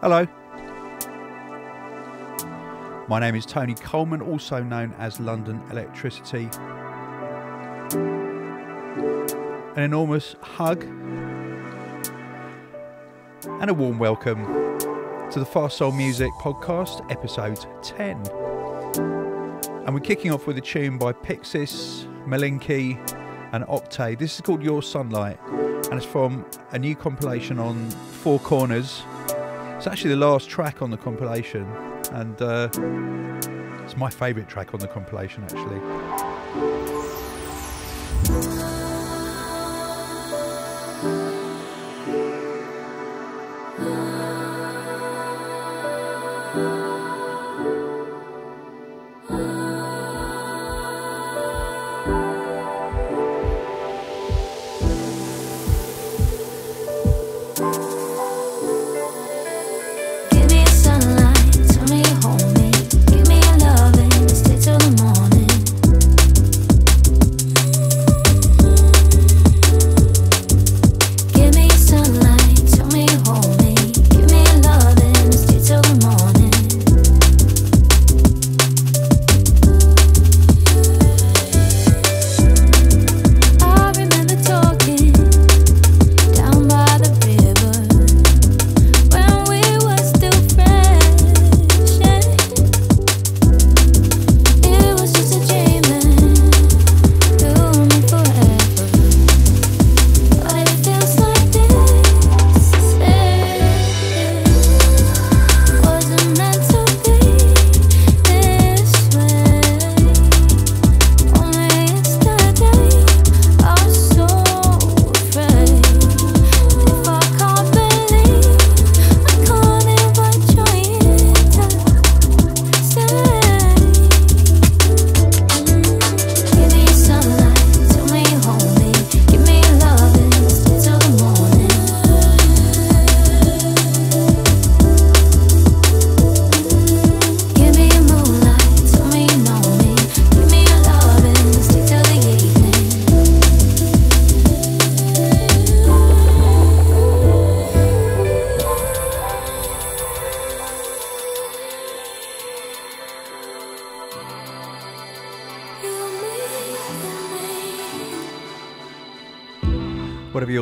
Hello. My name is Tony Coleman, also known as London Elektricity. An enormous hug and a warm welcome to the Fast Soul Music Podcast, episode 10. And we're kicking off with a tune by Pyxis, Melinki, and Oktae. This is called Your Sunlight, and it's from a new compilation on Four Corners it's actually the last track on the compilation, and uh, it's my favourite track on the compilation, actually.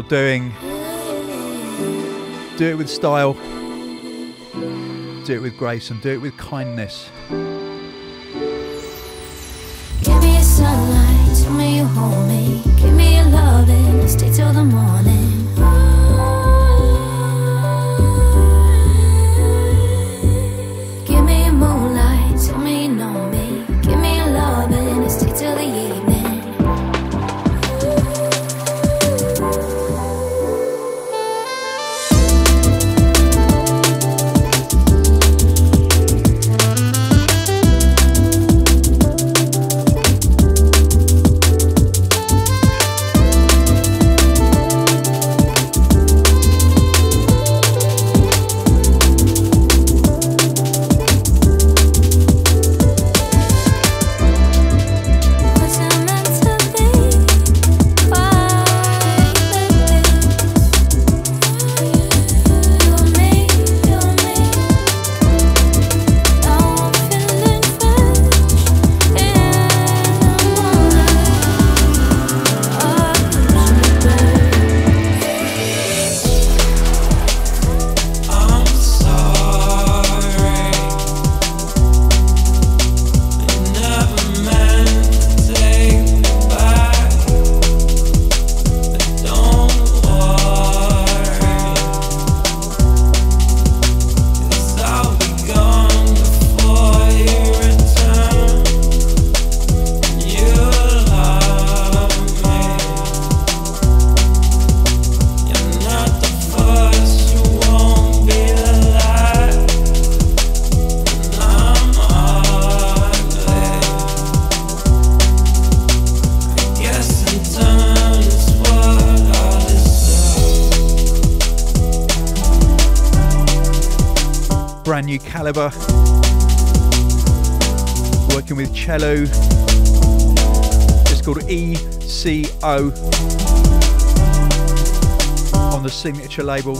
doing. Do it with style, do it with grace, and do it with kindness. Calibre, working with Chelou. It's called ECO on the signature label.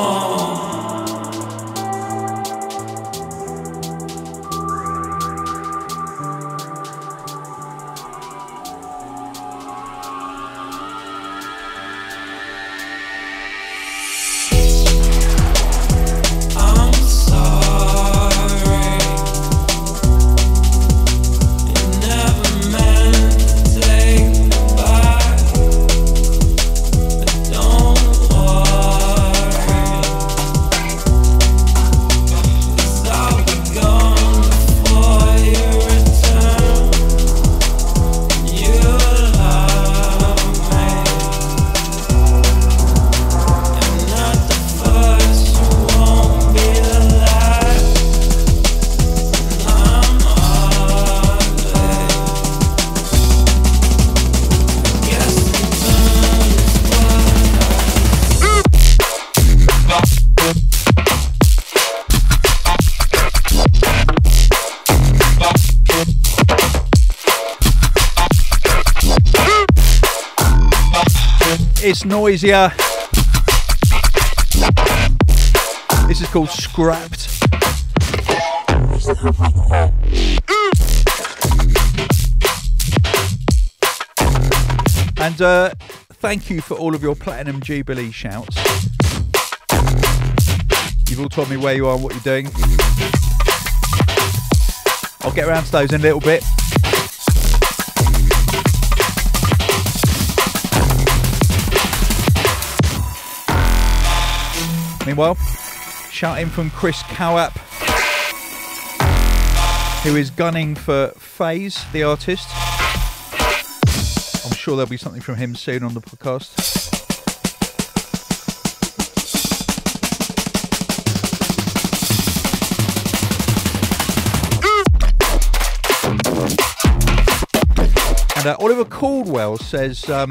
Oh. Noisier. This is called Scrapped. And uh, thank you for all of your Platinum Jubilee shouts. You've all told me where you are and what you're doing. I'll get around to those in a little bit. Meanwhile, shout in from Chris Cowap, who is gunning for Phase, the artist. I'm sure there'll be something from him soon on the podcast. And uh, Oliver Caldwell says, um,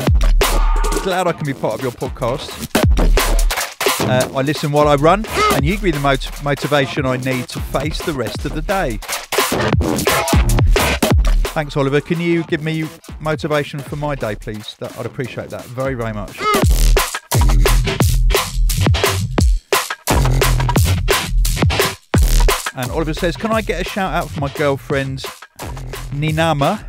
glad I can be part of your podcast. Uh, I listen while I run, and you give me the mot- motivation I need to face the rest of the day. Thanks, Oliver. Can you give me motivation for my day, please? That, I'd appreciate that very, very much. And Oliver says, Can I get a shout out for my girlfriend, Ninama,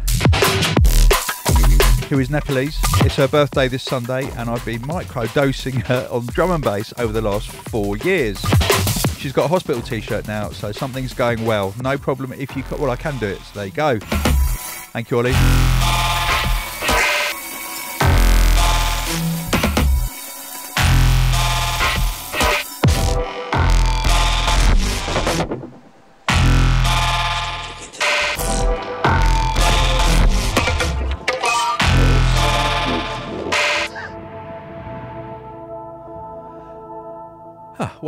who is Nepalese? It's her birthday this Sunday, and I've been micro-dosing her on drum and bass over the last four years. She's got a hospital t-shirt now, so something's going well. No problem if you... Well, I can do it, so there you go. Thank you, Ollie.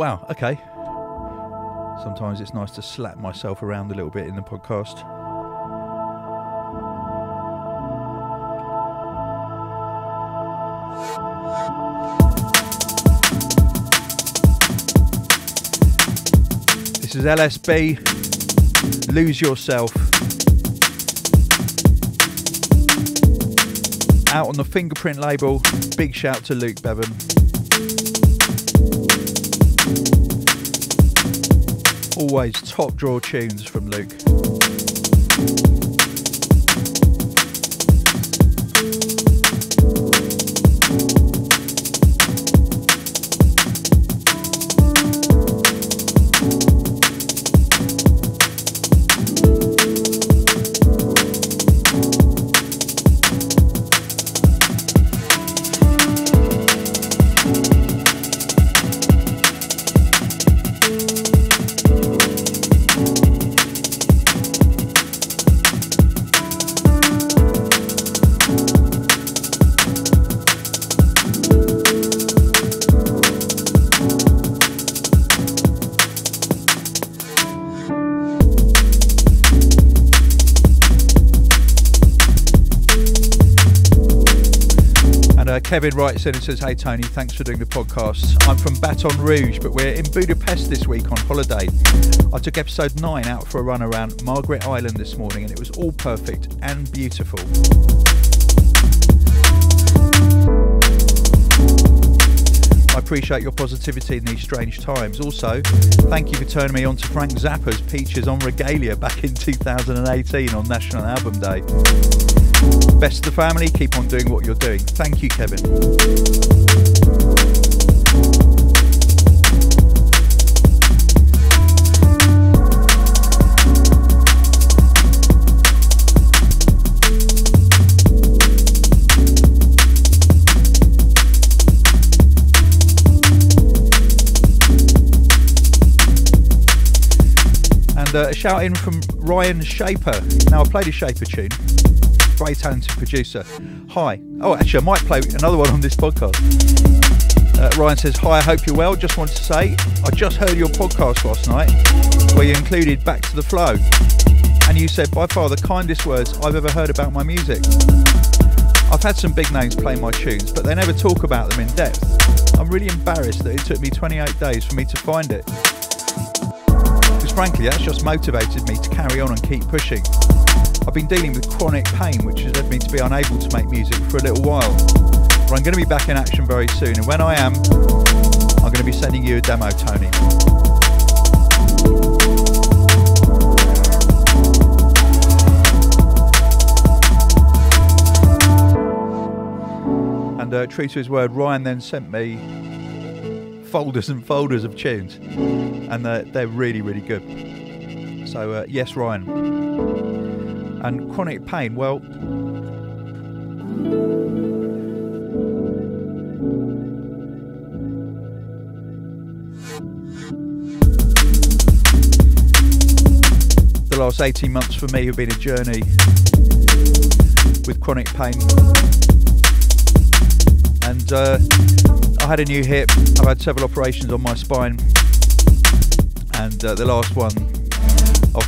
Wow, okay. Sometimes it's nice to slap myself around a little bit in the podcast. This is LSB. Lose Yourself. Out on the Fingerprint label. Big shout to Luke Bevan. Always top draw tunes from Luke. Kevin writes in and says, Hey Tony, thanks for doing the podcast. I'm from Baton Rouge, but we're in Budapest this week on holiday. I took episode 9 out for a run around Margaret Island this morning and it was all perfect and beautiful. I appreciate your positivity in these strange times. Also, thank you for turning me on to Frank Zappa's Peaches en Regalia back in 2018 on National Album Day. Best of the family, keep on doing what you're doing. Thank you, Kevin. And uh, a shout in from Ryan Shayper. Now, I played a Shayper tune very talented producer. Hi. Oh, actually, I might play another one on this podcast. Uh, Ryan says, Hi, I hope you're well. Just wanted to say, I just heard your podcast last night where you included Back to the Flow. And you said, by far the kindest words I've ever heard about my music. I've had some big names play my tunes, but they never talk about them in depth. I'm really embarrassed that it took me 28 days for me to find it. Because frankly, that's just motivated me to carry on and keep pushing. I've been dealing with chronic pain, which has led me to be unable to make music for a little while. But I'm going to be back in action very soon, and when I am, I'm going to be sending you a demo, Tony. And uh, true to his word, Ryan then sent me folders and folders of tunes, and they're, they're really, really good. So, uh, yes, Ryan. And chronic pain, well, the last 18 months for me have been a journey with chronic pain. And uh, I had a new hip, I've had several operations on my spine, and uh, the last one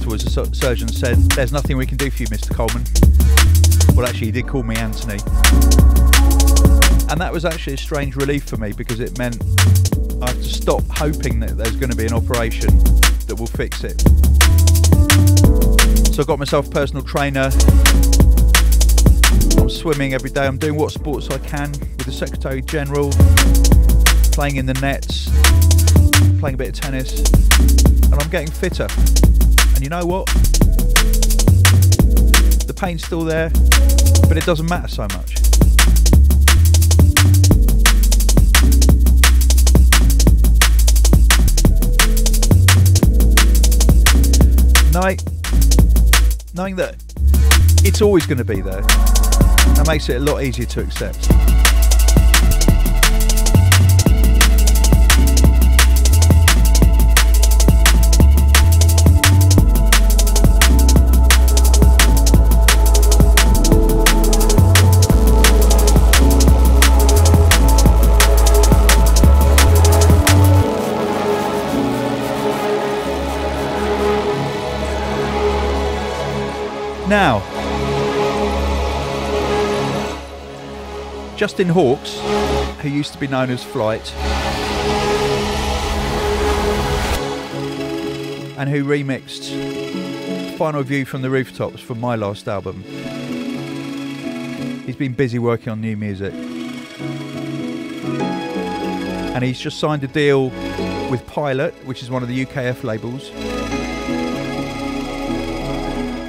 afterwards, the su- surgeon said, There's nothing we can do for you, Mr. Coleman. Well, actually, he did call me Anthony. And that was actually a strange relief for me because it meant I have to stop hoping that there's going to be an operation that will fix it. So I got myself a personal trainer. I'm swimming every day. I'm doing what sports I can with the Secretary General, playing in the nets, playing a bit of tennis, and I'm getting fitter. And you know what? The pain's still there, but it doesn't matter so much. Knowing, knowing that it's always going to be there, that makes it a lot easier to accept. Now, Justin Hawkes, who used to be known as Flight, and who remixed Final View from the Rooftops from my last album. He's been busy working on new music. And he's just signed a deal with Pilot, which is one of the UKF labels.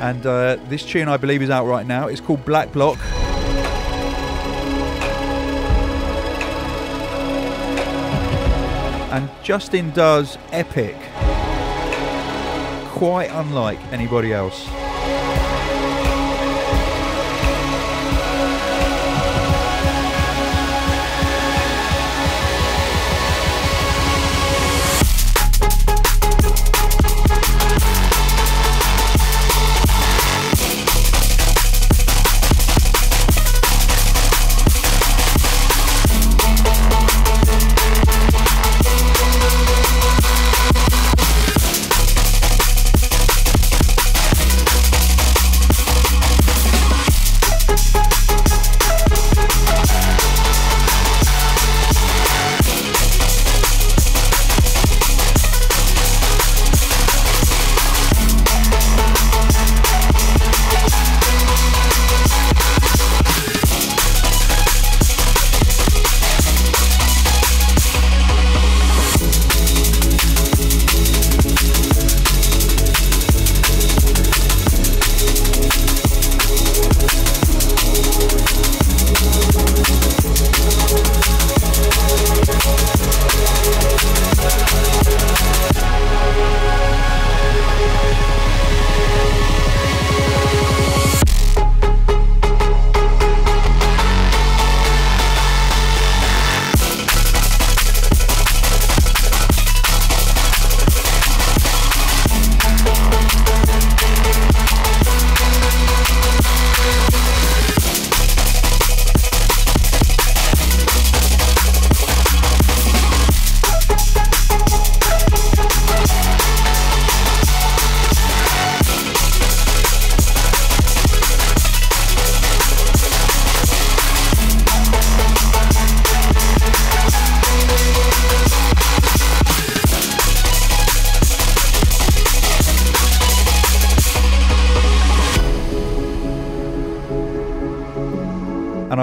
And uh, this tune, I believe, is out right now. It's called Black Block. And Justin does epic, quite unlike anybody else.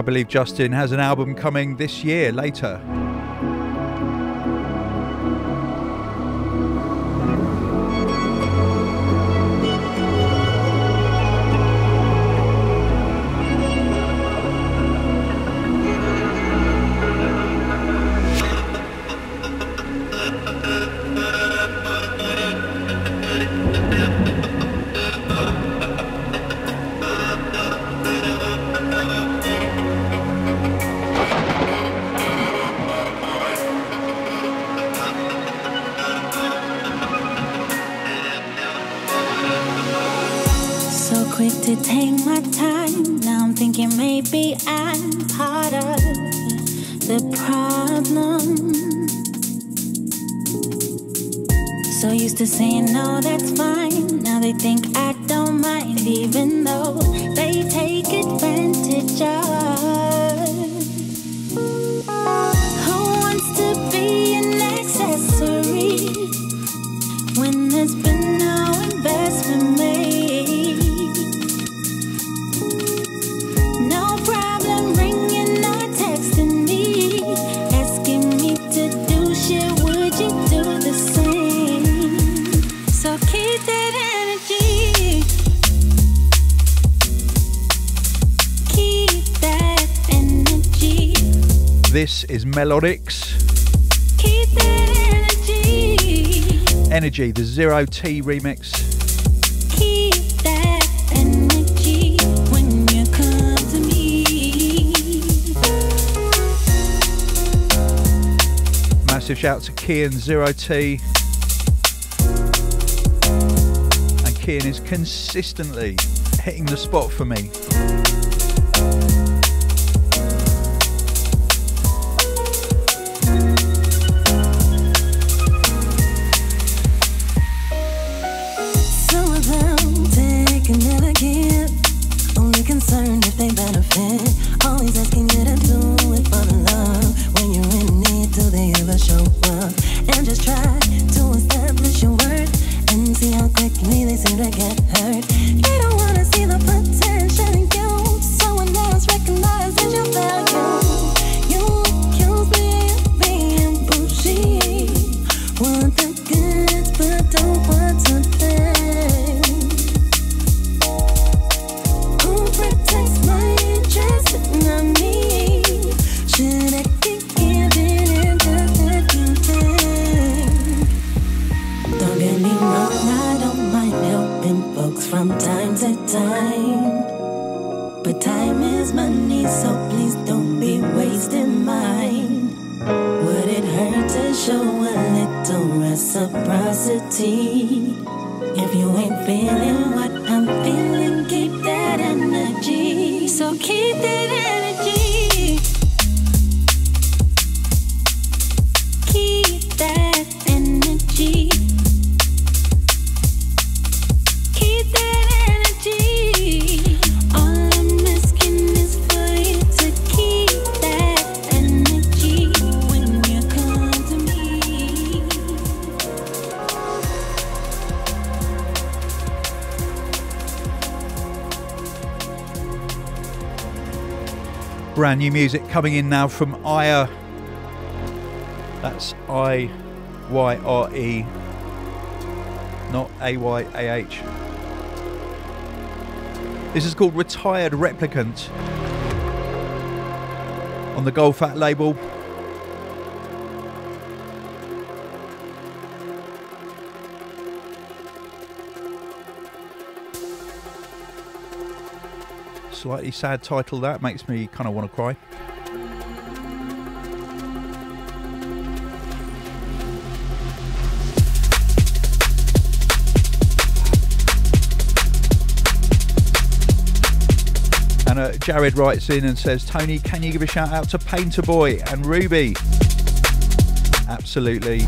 I believe Justin has an album coming this year later. To saying no, that's fine. Melonyx Keep energy. Energy, the Zero T remix. Keep that energy when you come to me. Massive shout to Kian Zero T. And Kian is consistently hitting the spot for me. And just try to establish your worth and see how quickly they seem to get Brand new music coming in now from Irye. That's I Y R E, not A Y A H. This is called Retired Replicant on the Goldfat label. Slightly sad title that makes me kind of want to cry. And uh, Jared writes in and says, Tony, can you give a shout out to Painter Boy and Ruby? Absolutely.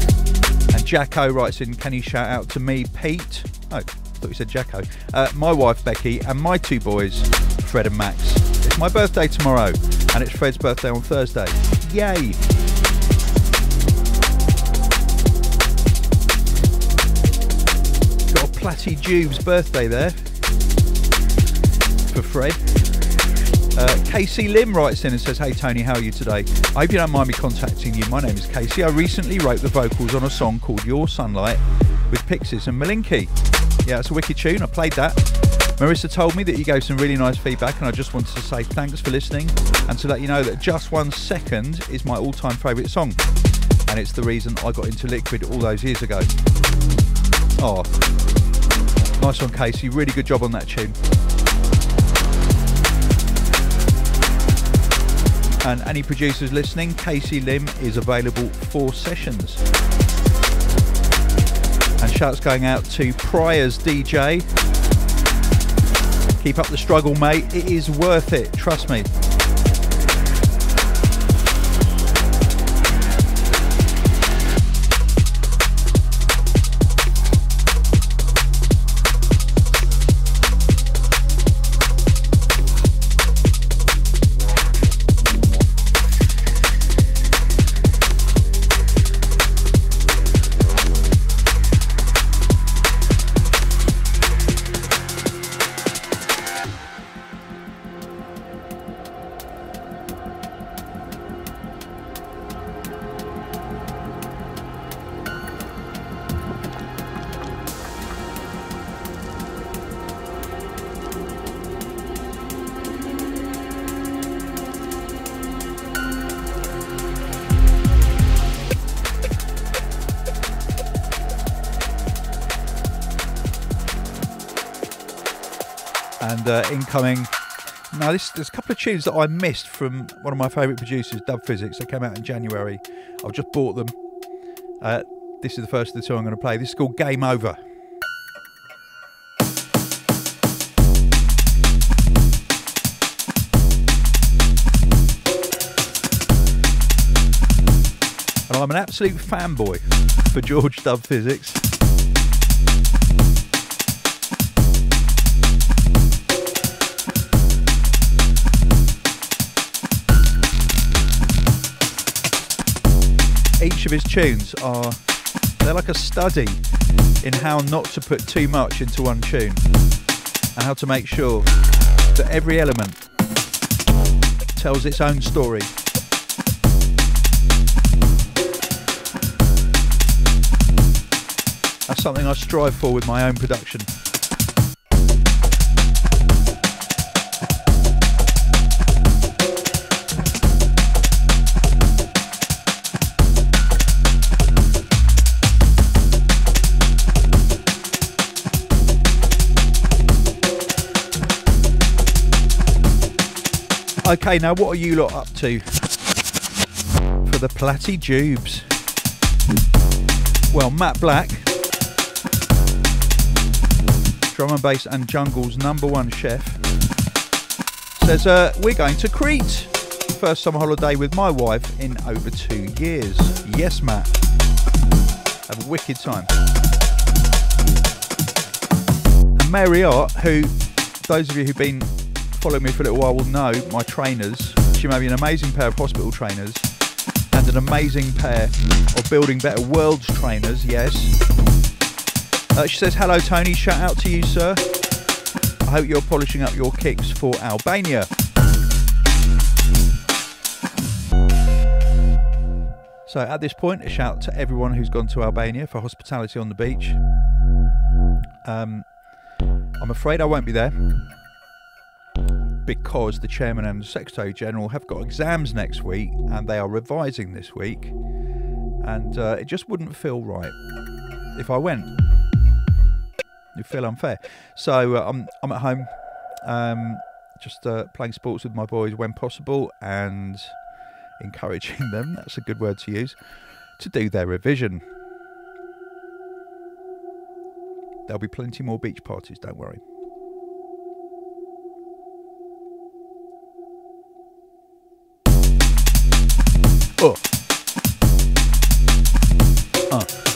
And Jacko writes in, can you shout out to me, Pete? Oh, I thought you said Jacko. Uh, my wife, Becky, and my two boys, Fred and Max. It's my birthday tomorrow, and it's Fred's birthday on Thursday. Yay! Got a Platty Jube's birthday there for Fred. Uh, Casey Lim writes in and says, Hey Tony, how are you today? I hope you don't mind me contacting you. My name is Casey. I recently wrote the vocals on a song called Your Sunlight with Pyxis and Melinki. Yeah, it's a wicked tune. I played that. Marissa told me that you gave some really nice feedback, and I just wanted to say thanks for listening and to let you know that Just One Second is my all time favourite song. And it's the reason I got into Liquid all those years ago. Oh, nice one, Casey. Really good job on that tune. And any producers listening, Casey Lim is available for sessions. And shouts going out to Pryor's DJ. Keep up the struggle, mate. It is worth it, trust me. Uh, incoming. Now, this, there's a couple of tunes that I missed from one of my favourite producers, Dub Phizix. They came out in January. I've just bought them. Uh, this is the first of the two I'm going to play. This is called Game Over. And I'm an absolute fanboy for George Dub Phizix. Each of his tunes are they're like a study in how not to put too much into one tune and how to make sure that every element tells its own story. That's something I strive for with my own production. Okay, now what are you lot up to for the Platty Jubes? Well, Matt Black, drum and bass and jungle's number one chef, says uh, we're going to Crete. First summer holiday with my wife in over two years. Yes, Matt. Have a wicked time. And Marriott, who those of you who've been following me for a little while will know my trainers. She made me an amazing pair of hospital trainers and an amazing pair of Building Better Worlds trainers, yes. Uh, she says, Hello, Tony. Shout out to you, sir. I hope you're polishing up your kicks for Albania. So, at this point, a shout to everyone who's gone to Albania for hospitality on the beach. Um, I'm afraid I won't be there because the chairman and the secretary general have got exams next week and they are revising this week, and uh, it just wouldn't feel right if I went. You feel unfair. So uh, I'm I'm at home, um, just uh, playing sports with my boys when possible and encouraging them. That's a good word to use to do their revision. There'll be plenty more beach parties. Don't worry. Oh. Uh.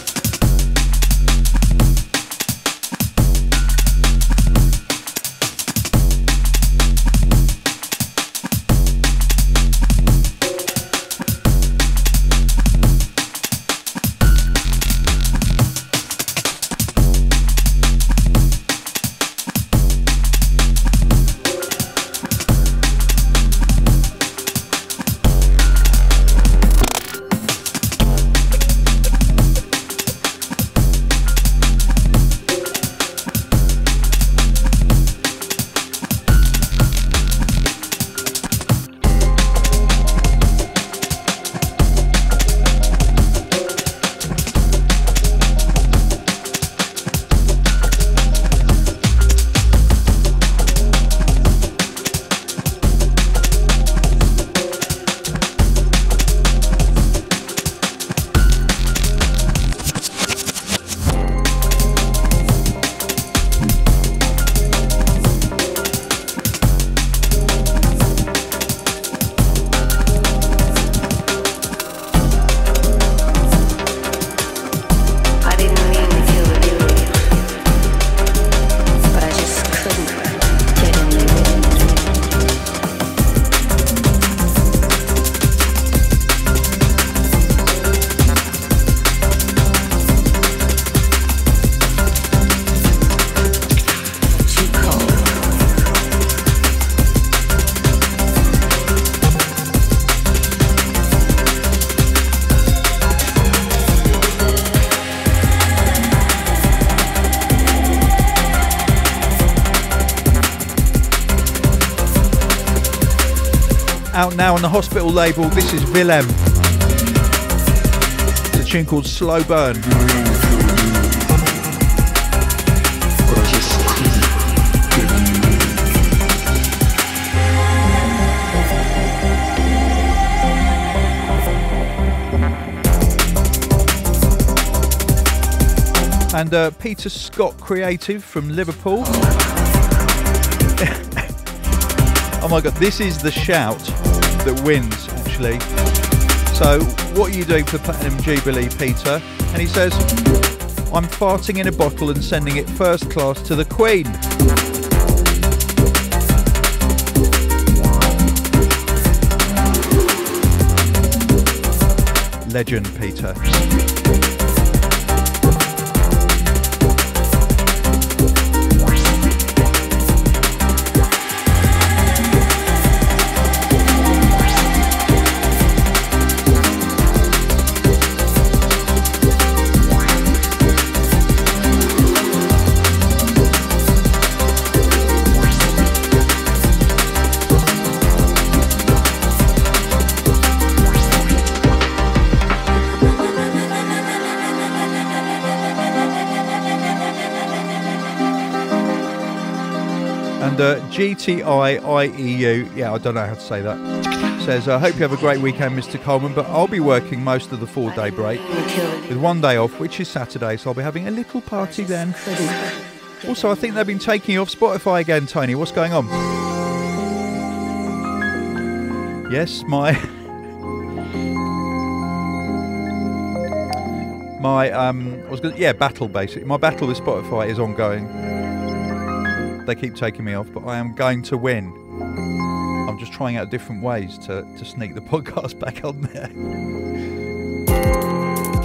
Hospital label, this is Villem. It's a tune called Slow Burn. And uh, Peter Scott Creative from Liverpool. oh my god, this is the shout that wins, actually. So, what are you doing for Platinum Jubilee, Peter? And he says, I'm farting in a bottle and sending it first class to the Queen. Legend, Peter. GTIIEU, yeah, I don't know how to say that, says, I hope you have a great weekend, Mr. Coleman, but I'll be working most of the four day break with one day off, which is Saturday, so I'll be having a little party then. Also, I think they've been taking you off Spotify again, Tony. What's going on? Yes, my. My um, I was gonna, yeah, battle basically. My battle with Spotify is ongoing. They keep taking me off, but I am going to win. I'm just trying out different ways to, to sneak the podcast back on there.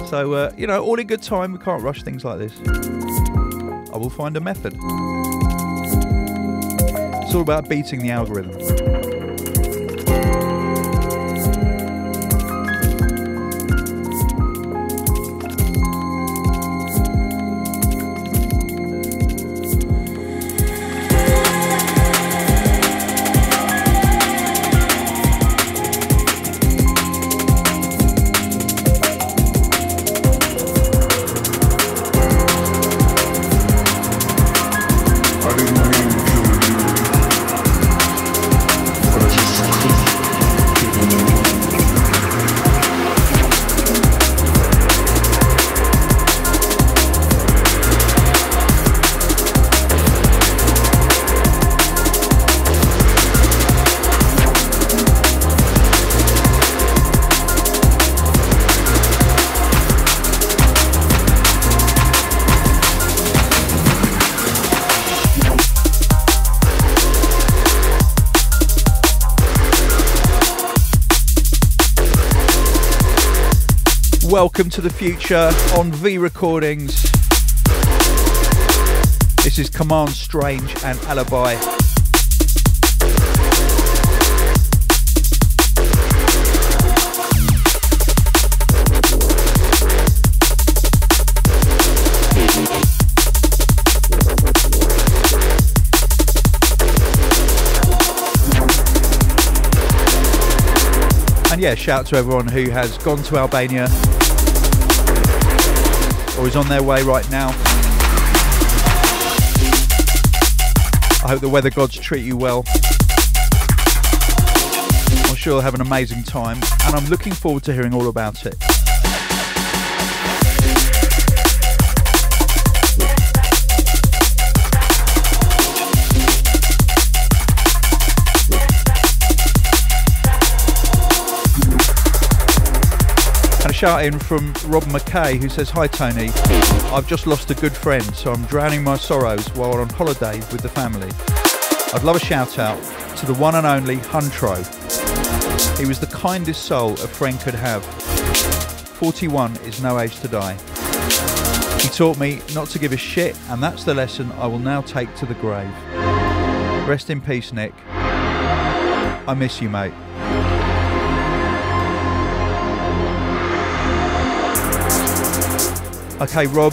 So, uh, you know, all in good time. We can't rush things like this. I will find a method. It's all about beating the algorithm. Welcome to the future on V Recordings. This is Command Strange and Alibi. And yeah, shout out to everyone who has gone to Albania Oh, or is on their way right now. I hope the weather gods treat you well. I'm sure you'll have an amazing time, and I'm looking forward to hearing all about it. Shout in from Rob McKay who says, Hi Tony, I've just lost a good friend, so I'm drowning my sorrows while on holiday with the family. I'd love a shout out to the one and only Huntro. He was the kindest soul a friend could have. 41 is no age to die. He taught me not to give a shit, and that's the lesson I will now take to the grave. Rest in peace, Nick. I miss you, mate. Okay, Rob.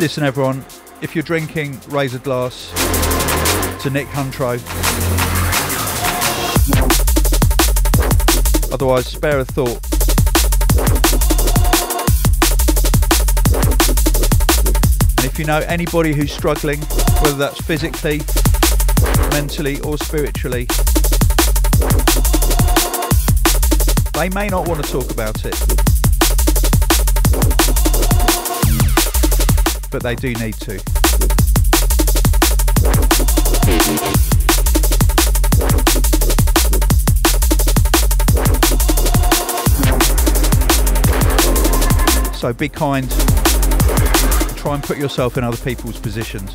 Listen, everyone. If you're drinking, raise a glass to Nick Huntro. Otherwise, spare a thought. And if you know anybody who's struggling, whether that's physically, mentally, or spiritually, they may not want to talk about it. But they do need to. So be kind. Try and put yourself in other people's positions.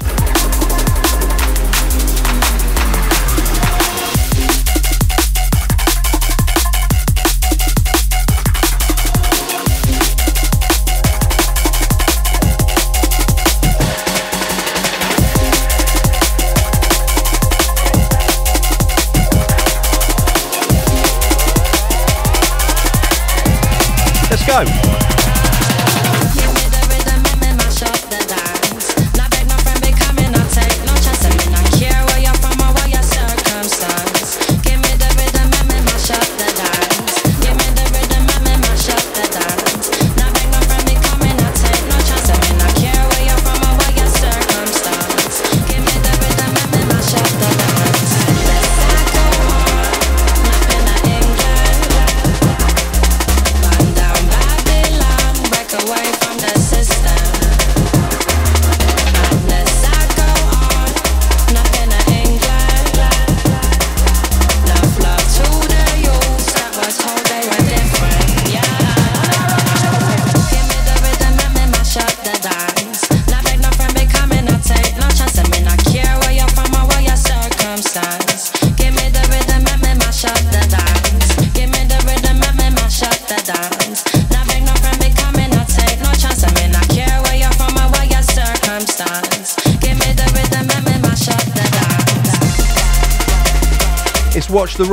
Go.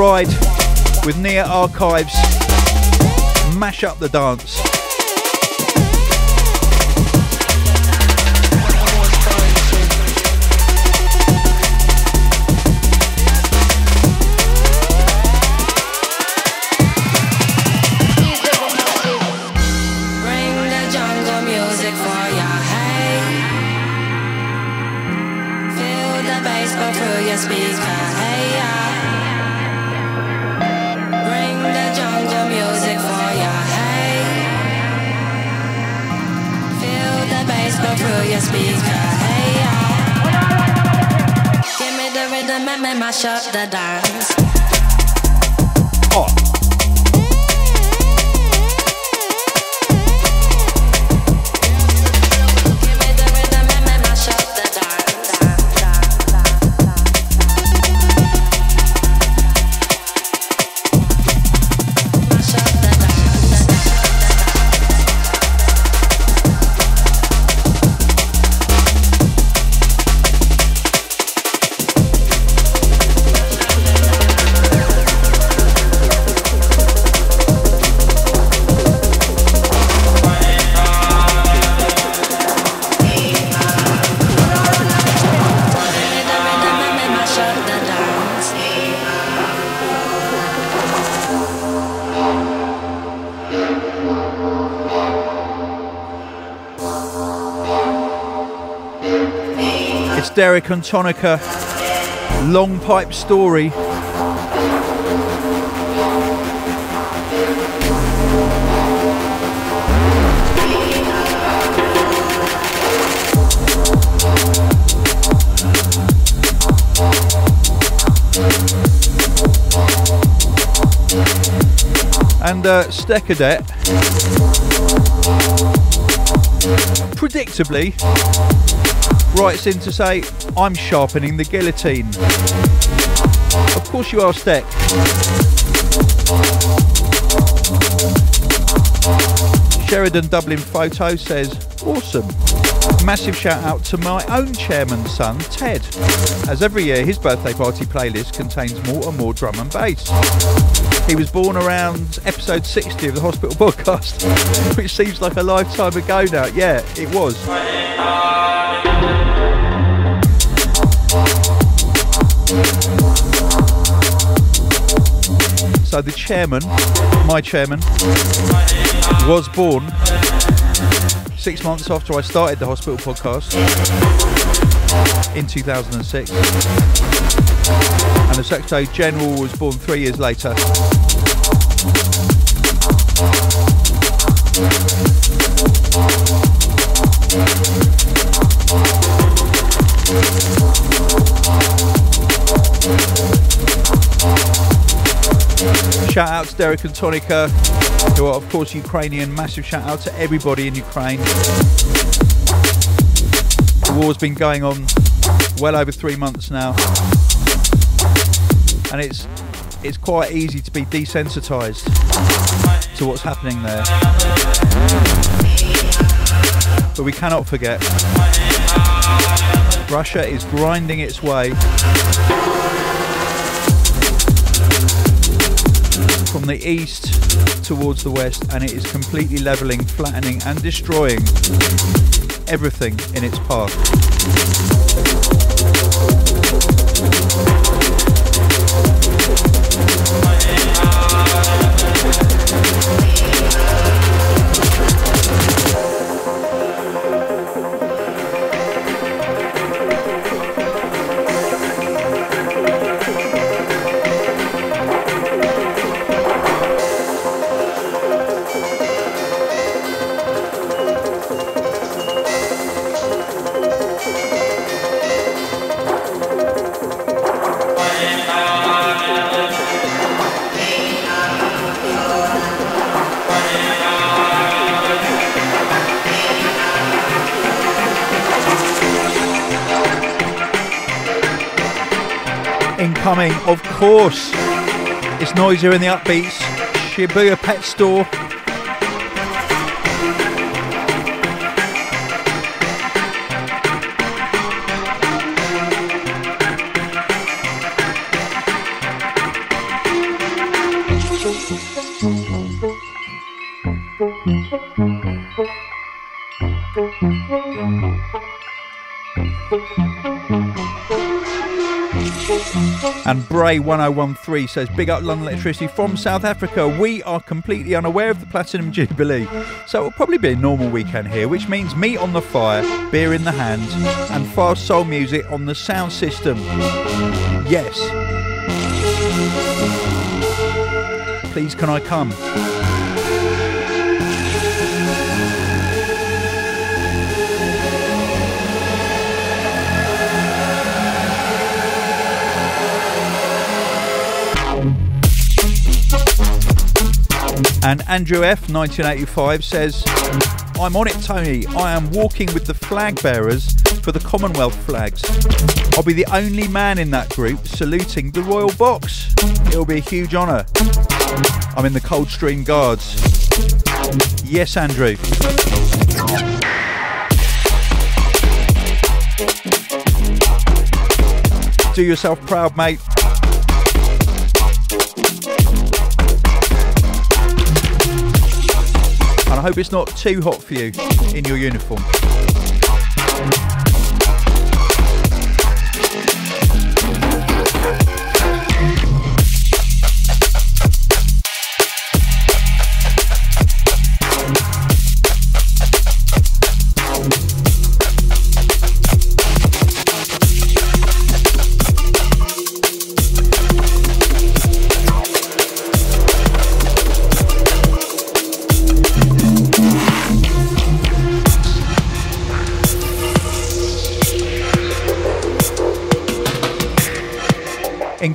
Ride with Nia Archives. Mash up the dance. And Tonika. Long pipe story. And uh, Steckadet, predictably, writes in to say, I'm sharpening the guillotine. Of course you are, Steck. Sheridan Dublin Photo says, awesome. Massive shout out to my own chairman's son, Ted, as every year his birthday party playlist contains more and more drum and bass. He was born around episode 60 of the Hospital Podcast, which seems like a lifetime ago now. Yeah, it was. So the chairman, my chairman, was born six months after I started the hospital podcast in 2006. And the Secretary General was born three years later. Shout out to Derrick and Tonika, who are of course Ukrainian. Massive shout out to everybody in Ukraine. The war's been going on well over three months now, and it's it's quite easy to be desensitized to what's happening there. But we cannot forget Russia is grinding its way the east towards the west and it is completely leveling, flattening and destroying everything in its path. Course, it's Noisia in the Upbeats. Shibuya Pet Store. And Bray1013 says, Big up London Elektricity from South Africa. We are completely unaware of the Platinum Jubilee. So it'll probably be a normal weekend here, which means meat on the fire, beer in the hand, and fast soul music on the sound system. Yes. Please, can I come? And Andrew F, 1985, says, I'm on it, Tony. I am walking with the flag bearers for the Commonwealth flags. I'll be the only man in that group saluting the Royal Box. It'll be a huge honour. I'm in the Coldstream Guards. Yes, Andrew. Do yourself proud, mate. I hope it's not too hot for you in your uniform.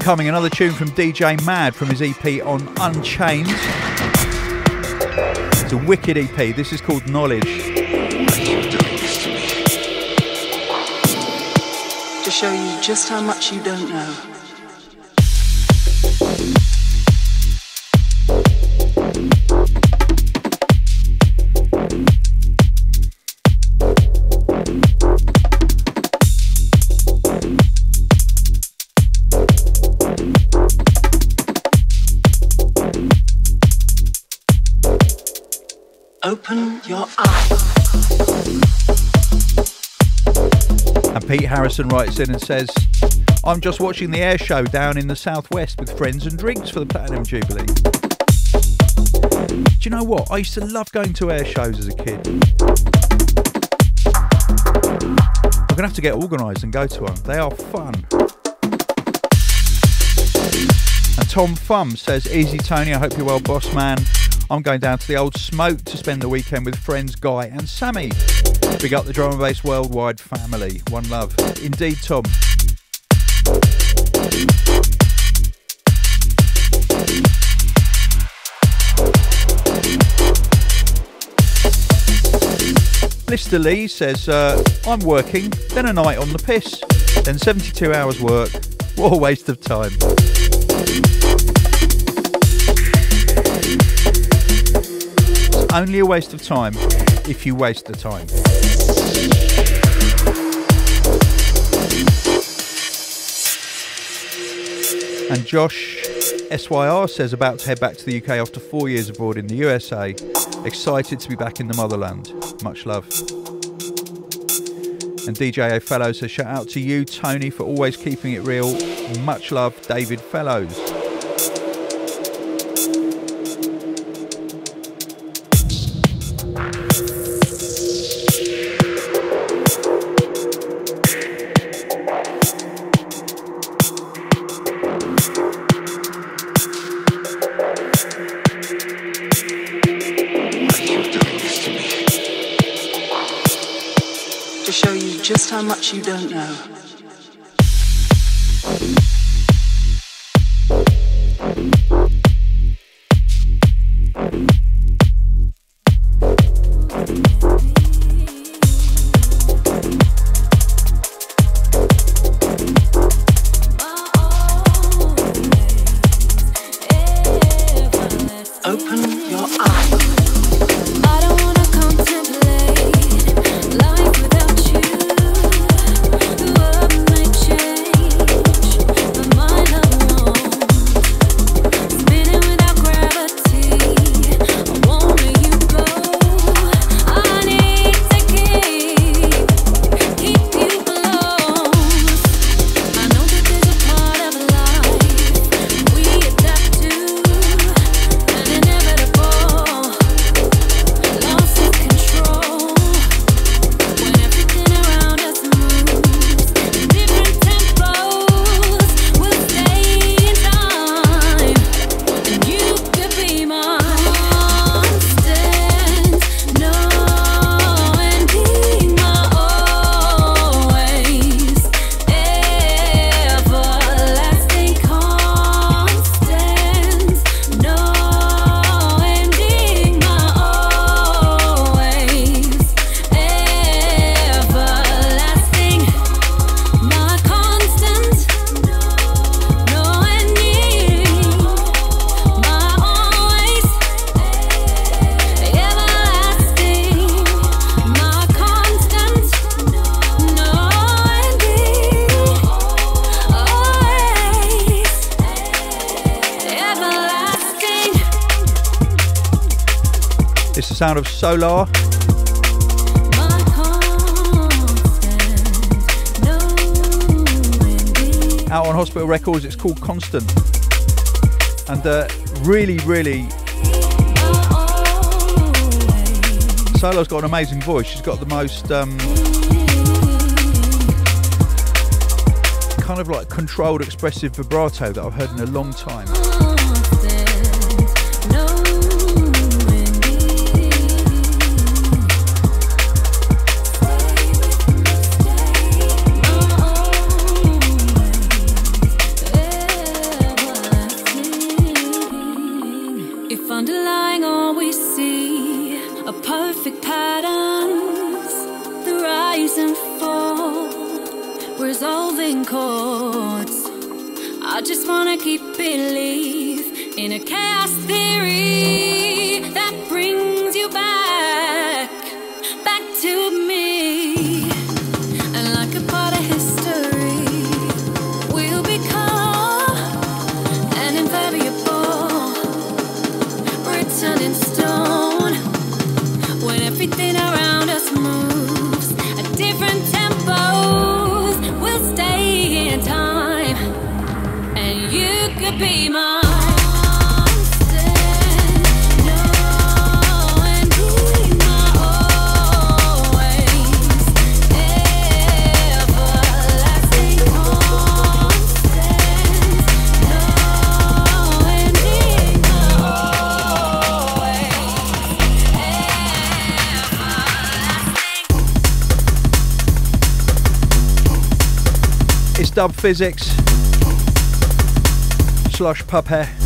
Incoming another tune from DJ Madd from his EP on Unchained. It's a wicked EP. This is called Knowledge. to show you just how much you don't know. Harrison writes in and says, I'm just watching the air show down in the southwest with friends and drinks for the Platinum Jubilee. Do you know what? I used to love going to air shows as a kid. I'm gonna have to get organised and go to one. They are fun. And Tom Thumb says, Easy Tony, I hope you're well, boss man. I'm going down to the old smoke to spend the weekend with friends Guy and Sammy. Big up the drum and bass worldwide family. One love. Indeed, Tom. Lister Lee says, uh, I'm working, then a night on the piss, then 72 hours work. What a waste of time. It's only a waste of time if you waste the time. And Josh SYR says about to head back to the UK after four years abroad in the USA. Excited to be back in the motherland. Much love. And DJ A Fellows says shout out to you, Tony, for always keeping it real. Much love, David Fellows. Sound of Solah. Out on Hospital Records. It's called Constant. And uh, really, really, Solah's got an amazing voice. She's got the most um, kind of like controlled, expressive vibrato that I've heard in a long time. In stone. When everything around Dub Phizix, Slush Puppet.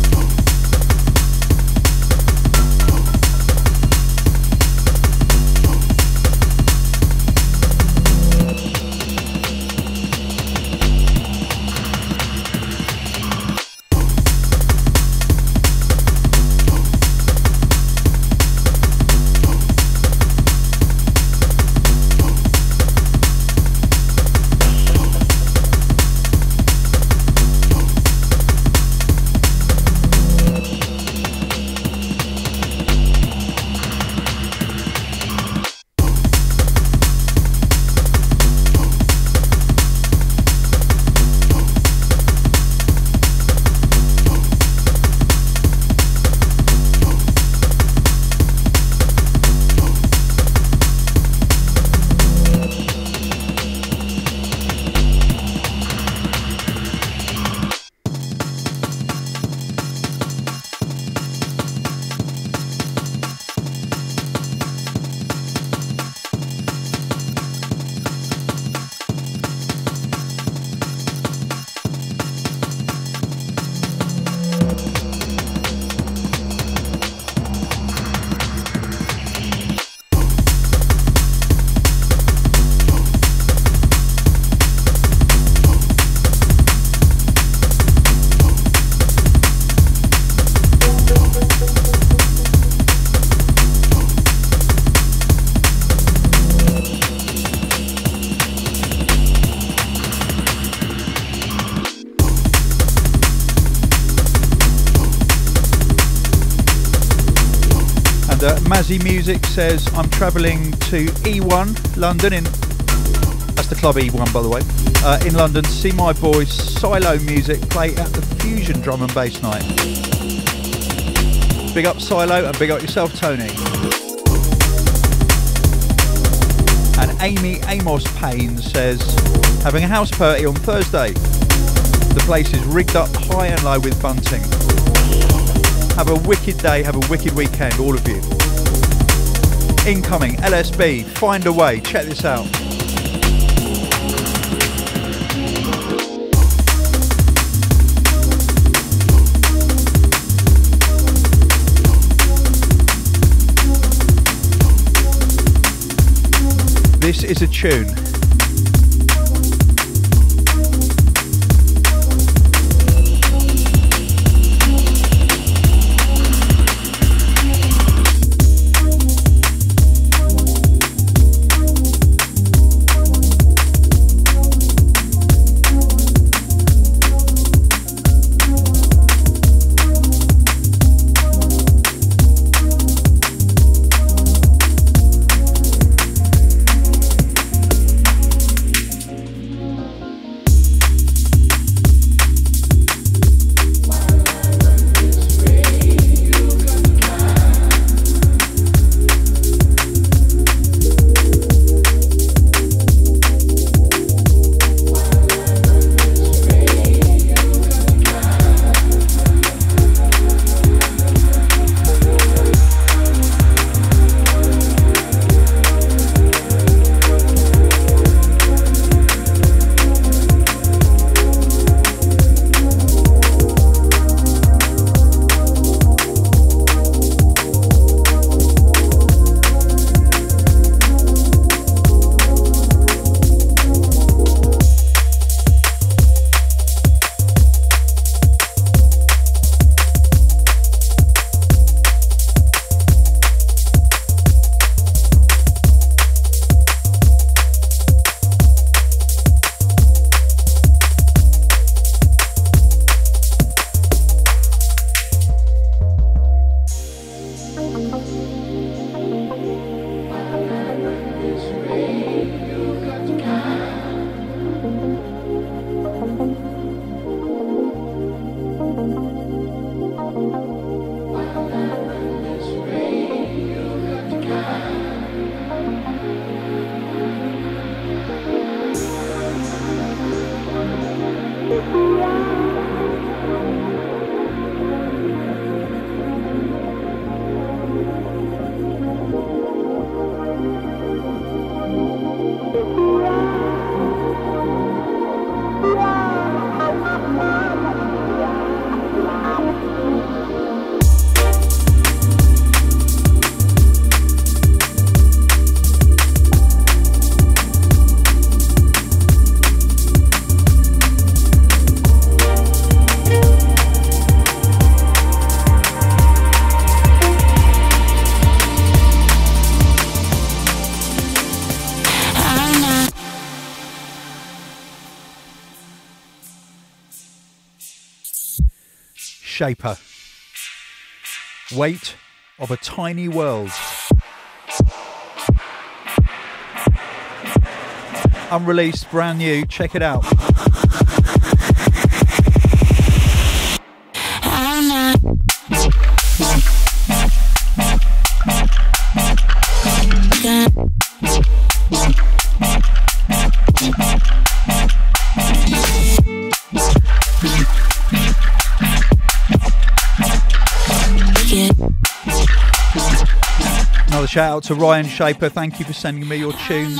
Mazzy Music says, I'm travelling to E1 London in. That's the club E1, by the way. Uh, in London see my boys Silo Music play at the Fusion Drum and Bass Night. Big up Silo and big up yourself, Tony. And Amy Amos Payne says, having a house party on Thursday. The place is rigged up high and low with bunting. Have a wicked day, have a wicked weekend, all of you. Incoming, LSB, find a way, check this out. This is a tune. Shayper. Weight of a Tiny World. Unreleased, brand new. Check it out. Shout out to Ryan Shayper. Thank you for sending me your tunes.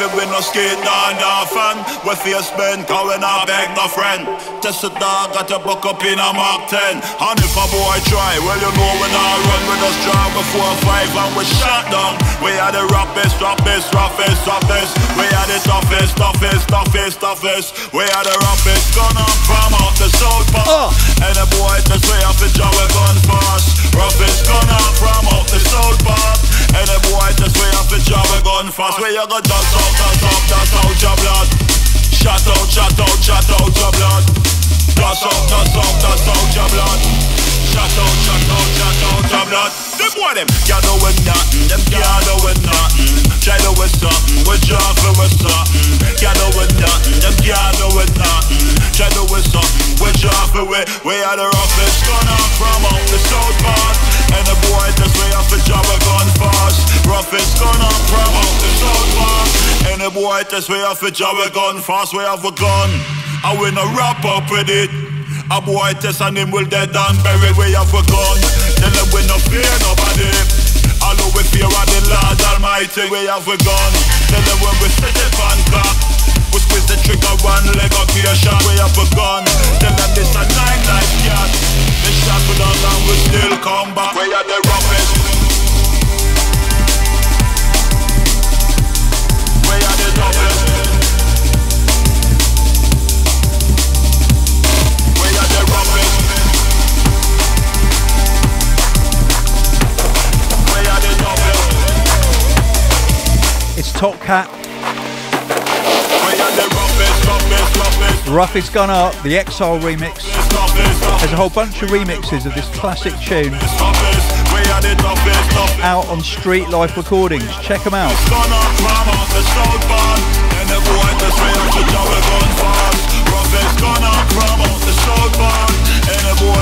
Ragamuffin we no skate down often We face bend, cause we not beg no friend. Test the dog got a buck up in a Mark 10 And if a boy try, well you know we not run. With us drive before five and we shut down. We are the roughest, roughest, roughest, roughest. We are the toughest, toughest, toughest, toughest. We are the roughest, gonna from out the south part And the boy just way off the job we gun fast Roughest gonna from out the south part The boy just way off the job we gun fast. Where you go dust out, dust out, dust out your blood. Shut out, shut out, shut out your blood. Dust out, dust out, dust out your blood. Shut out, shut out, shut out your blood. Them boy them can't do with nothing. Them can't do with nothing. Try to with something. Drop it with something. Can't do with nothing. Them can't do with nothing. Try to with something. Drop it with We are the roughest Gonna from. Out the south part And the boy just way off the job gone fast. Roughest gonna from out the south part And the boy just way off the job gone fast. We have a gun. I win a wrap up with it. A boy test and him will dead and buried. We have a gun. Tell them we no fear nobody. Although we fear of the Lord Almighty. We have a gun. Tell them when we set it on cock We squeeze the trigger one leg up here shot. We have a gun. Tell them this a nine life cat The shot we done and we still come back We are the roughest We are the toughest We are the roughest. We are the toughest. It's Top Cat, roughest, Roughest Gun Up, the Exile remix. There's a whole bunch of remixes of this classic tune out on Street Life Recordings. Check them out. Gonna from out the south part. And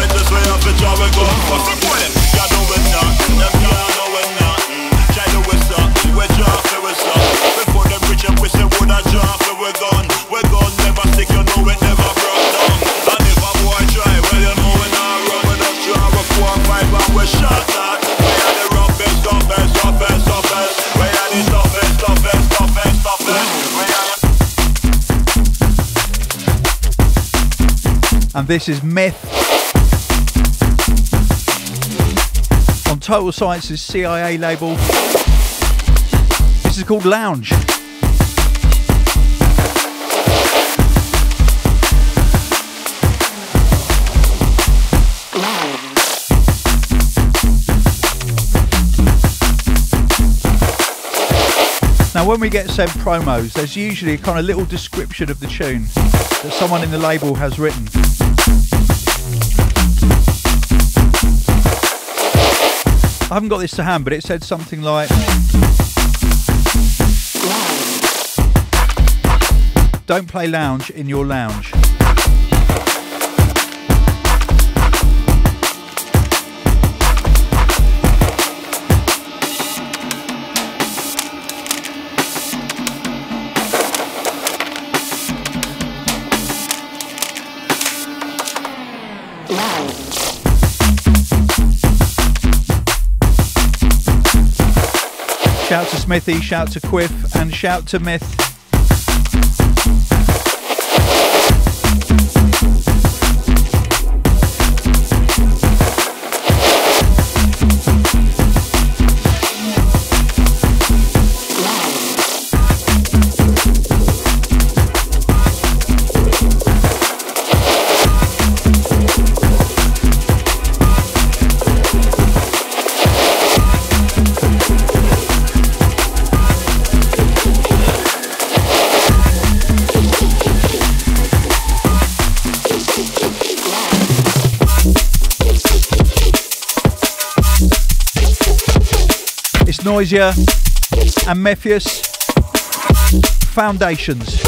just up the job. And gun this is Myth on Total Science's CIA label. This is called Lounge. Now, when we get sent promos, there's usually a kind of little description of the tune that someone in the label has written. I haven't got this to hand, but it said something like. Don't play lounge in your lounge. Shout to Smithy, shout to Quiff, and shout to Myth. Noisia and Mefjus Foundations.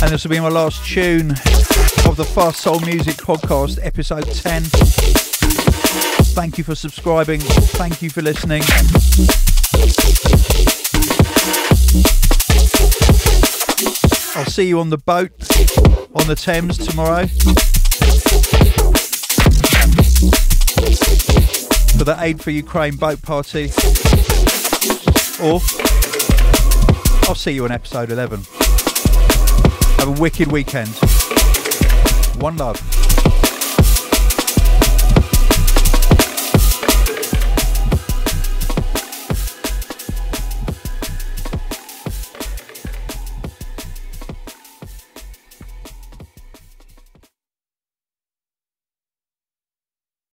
And this will be my last tune of the Fast Soul Music Podcast, episode 10. Thank you for subscribing. Thank you for listening. I'll see you on the boat on the Thames tomorrow for the Aid for Ukraine boat party. Or I'll see you on episode 11. Have a wicked weekend. One love.